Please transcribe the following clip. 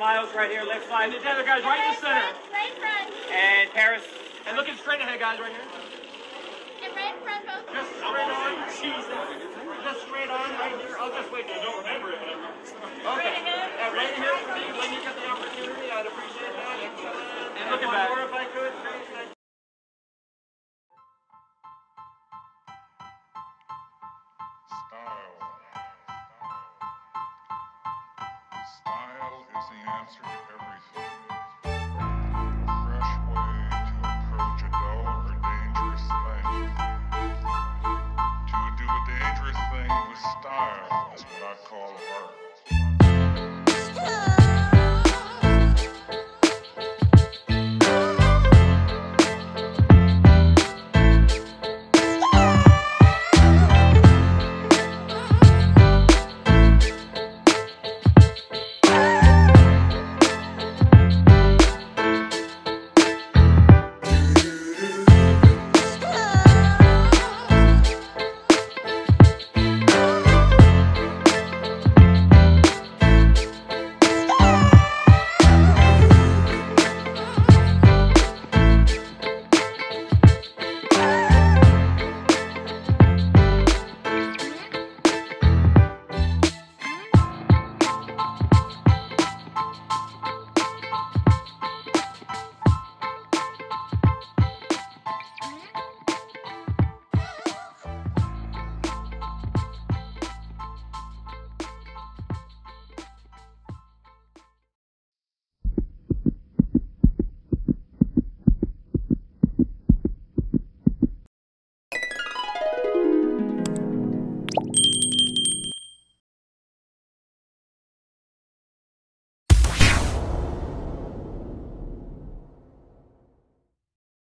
smiles right here, left side. The other guys right in the center. Right front. And Paris. And looking straight ahead, guys, right here. And right front both. Just straight on. Jesus. Just straight on right here. I'll just wait. I don't remember it. Okay. Uh, right here for me when you get the opportunity. I'd appreciate that. And looking back. More if I could, please. Style. The answer to everything. A fresh way to approach a dull or dangerous thing. To do a dangerous thing with style is what I call art.